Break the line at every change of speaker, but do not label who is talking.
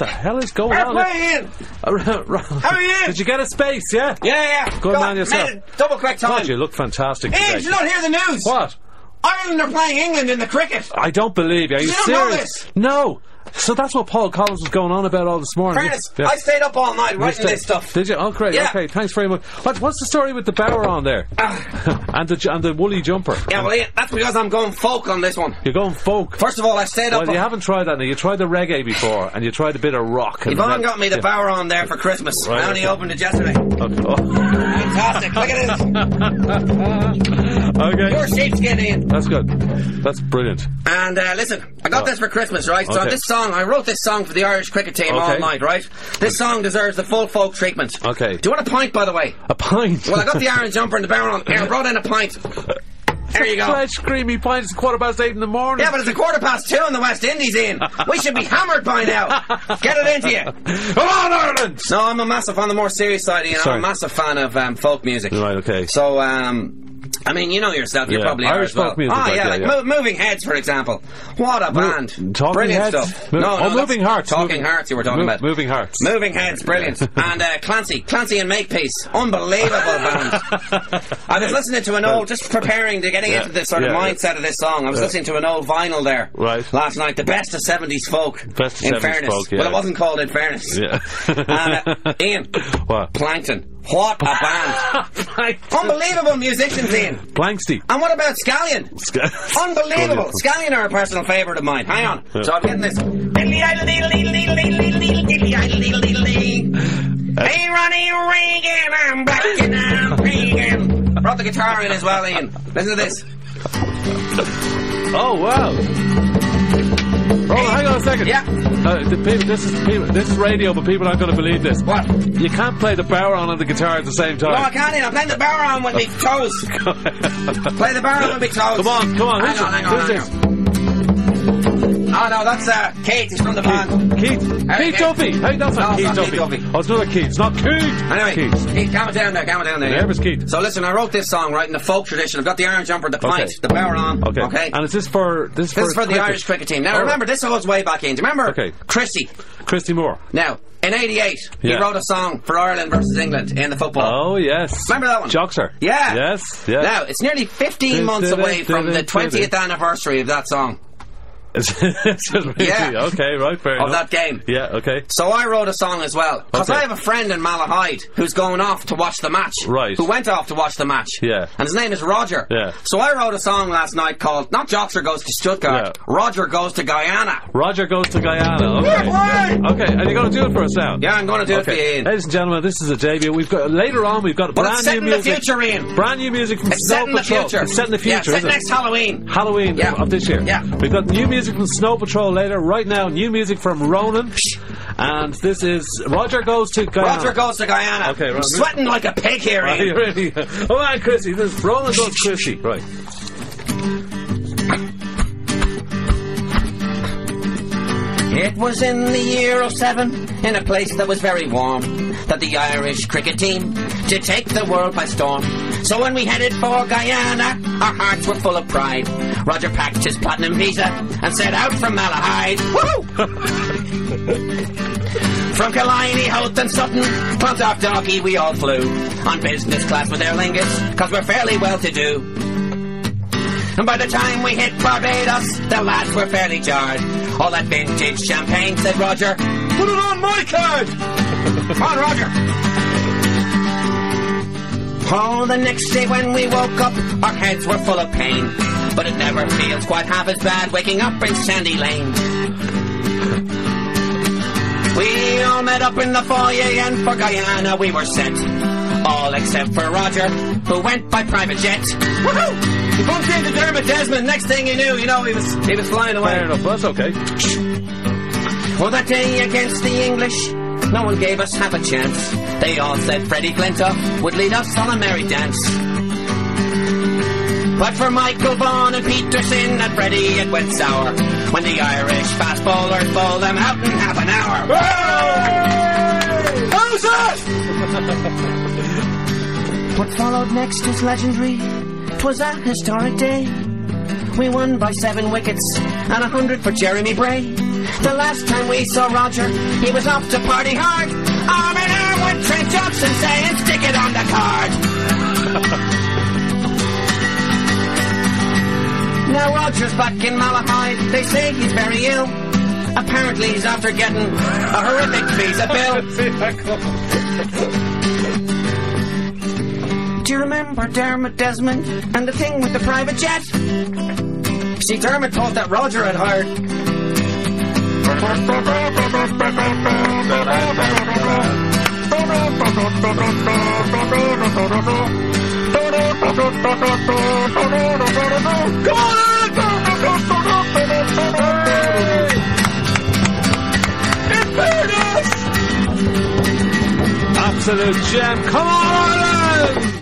the hell is going
Fair
on? How
are you?
Did you get a space? Yeah.
Yeah, yeah.
Good
Go
man
on,
yourself.
it Double quick time.
God, you look fantastic.
Ian,
today.
you not hear the news?
What?
Ireland are playing England in the cricket.
I don't believe you. Are you,
You
serious? No. So that's what Paul Collins was going on about all this morning.
Fairness,
Yeah.
I stayed up all night writing this stuff.
Did you? Oh, great.
Yeah.
Okay, thanks very much. What, what's the story with the bodhrán there? and the and the woolly jumper.
Ah. Yeah, well, Ian, that's because I'm going folk on this one.
You're going folk.
First of all, I stayed up.
Well, you haven't tried that now. You tried the reggae before, and you tried a bit of rock. and
Yvonne got me the
yeah.
bodhrán there for Christmas.
Right,
I only opened it yesterday.
Okay. Oh.
Fantastic. Look at this.
okay.
Your sheepskin, Ian.
That's good. That's brilliant.
And uh, listen, I got
Oh.
this for Christmas, right? So
Okay.
this song, I wrote this song for the Irish cricket team all night, right? This song deserves the full folk treatment.
Okay.
Do you want a pint, by the way?
A pint.
Well, I got the Aran jumper and the bodhrán. Here, I brought in a pint. There you go.
Fresh, creamy pint. It's quarter past eight in the morning.
Yeah, but it's a quarter past two in the West Indies, Ian. We should be hammered by now. Get it into you.
Come on, Ireland!
No, I'm a massive, on the more serious side, Ian.
Sorry.
I'm a massive fan of um, folk music.
Right, okay.
So, um, I mean, you know yourself, you
Yeah,
probably
Irish
as well.
music,
Ah,
like,
yeah,
yeah,
like
yeah.
Mo- Moving Heads, for example. What a band.
Talking
brilliant
Heads?
stuff.
Mo-
no,
oh,
no, that's
Moving Hearts.
Talking
Moving-
Hearts you were talking
Mo-
about.
Moving Hearts.
Moving Heads, brilliant. and uh, Clancy, Clancy and Makepeace, unbelievable band. I was listening to an old, just preparing to getting
Yeah,
into the sort of mindset of this song. I was listening to an old vinyl there
Right.
last night, the best of 70s folk.
Best of
in
70s
fairness.
folk, yeah.
Well, it wasn't called In Fairness.
Yeah.
and, uh, Ian,
What?
Plankton. What a band. Oh Unbelievable musicians, Ian.
Planxty.
And what about Scallion? Unbelievable. Scallion are a personal favourite of mine. Hang on.
Yeah.
So I'm getting this. Hey, Ronnie Reagan, I'm back and I'm Reagan. Brought the guitar in as well, Ian. Listen to this.
Oh wow! Oh, hang on a second.
Yeah.
Uh, people, this is people, this is radio, but people aren't going to believe this.
What?
You can't play the bodhrán and the guitar at the same time.
No, I can't. I'm playing the bodhrán with me toes. Play the barrel with me toes.
come on, come on.
Hang on, hang on, hang on. Oh, no, that's uh, Kate. He's from the band.
Keith.
Hey,
Keith. Duffy. Hey, that's
No,
not Keith Duffy.
Keith Duffy.
Oh, it's not Keith. It's not Keith.
Anyway,
Keith.
Keith, calm it down there, calm it down there.
Yeah, it was Keith.
So listen, I wrote this song right in the folk tradition. I've got the Aran jumper, the pint,
Okay.
the bodhrán.
Okay.
Okay.
And is this for this,
this is for the
cricket?
Irish cricket team. Now
All
remember, this goes way back in. Do you remember
Okay.
Christie?
Christy Moore.
Now, in '88, he wrote a song for Ireland versus England in the football.
Oh yes.
Remember that one?
Joxer.
Yeah.
Yes. Yeah.
Now, it's nearly 15 months away from the 20th anniversary of that song.
It's just really-
Yeah.
Okay. Right. Fair
Of
enough.
that game.
Yeah. Okay.
So I wrote a song as well. Because
Okay.
I have a friend in Malahide who's going off to watch the match.
Right.
Who went off to watch the match.
Yeah.
And his name is Roger.
Yeah.
So I wrote a song last night called not Joxer Goes to Stuttgart,
Yeah.
Roger Goes to Guyana.
Roger goes to Guyana. Okay.
Yeah!
Okay. And you're going to do it for us now.
Yeah, I'm going to do it for you, Ian.
Ladies and gentlemen, this is a debut. We've got later on. We've got brand
set
new
in the
music.
future.
Brand new music from
It's
Snow
set in the future.
It's set in the
Yeah,
future.
set
isn't it?
next Halloween.
Halloween
Yeah.
of this year.
Yeah.
We've got new music from Snow Patrol later. Right now, new music from Ronan. And this is Roger Goes to Guyana.
Roger Goes to Guyana.
Okay, right.
I'm sweating like a pig here,
Right,
Ian.
really. Come on, Chrissy. This is Ronan Goes Chrissy. Right.
It was in the year of 07, in a place that was very warm, that the Irish cricket team did take the world by storm. So when we headed for Guyana, our hearts were full of pride. Roger packed his platinum visa and set out from Malahide. Woohoo! From Killiney, Howth and Sutton, Clontarf, Dalkey, we all flew on business class with Aer Lingus, cause we're fairly well to do. And by the time we hit Barbados, the lads were fairly jarred. All that vintage champagne, said Roger. Put it on my card! Come on, Roger. Oh, the next day when we woke up, our heads were full of pain. But it never feels quite half as bad waking up in Sandy Lane. We all met up in the foyer and for Guyana we were set. All except for Roger, who went by private jet. Woohoo! He bumped into Dermot Desmond. Next thing he knew, you know, he was he was flying away.
Fair enough. That's okay.
Well, that day against the English, no one gave us half a chance. They all said Freddie Flintoff would lead us on a merry dance. But for Michael Vaughan and Pietersen and Freddie, it went sour when the Irish fast bowlers bowled them out in half an hour. Who's that? what followed next is legendary. 'Twas a historic day. We won by seven wickets and a hundred for Jeremy Bray. The last time we saw Roger, he was off to party hard. Arm in arm with Trent Johnson saying, stick it on the card. Roger's back in Malahide. They say he's very ill. Apparently he's after getting a horrific visa bill. Do you remember Dermot Desmond and the thing with the private jet? See, Dermot thought that Roger had hired.
Absolute gem. Come on, Ireland!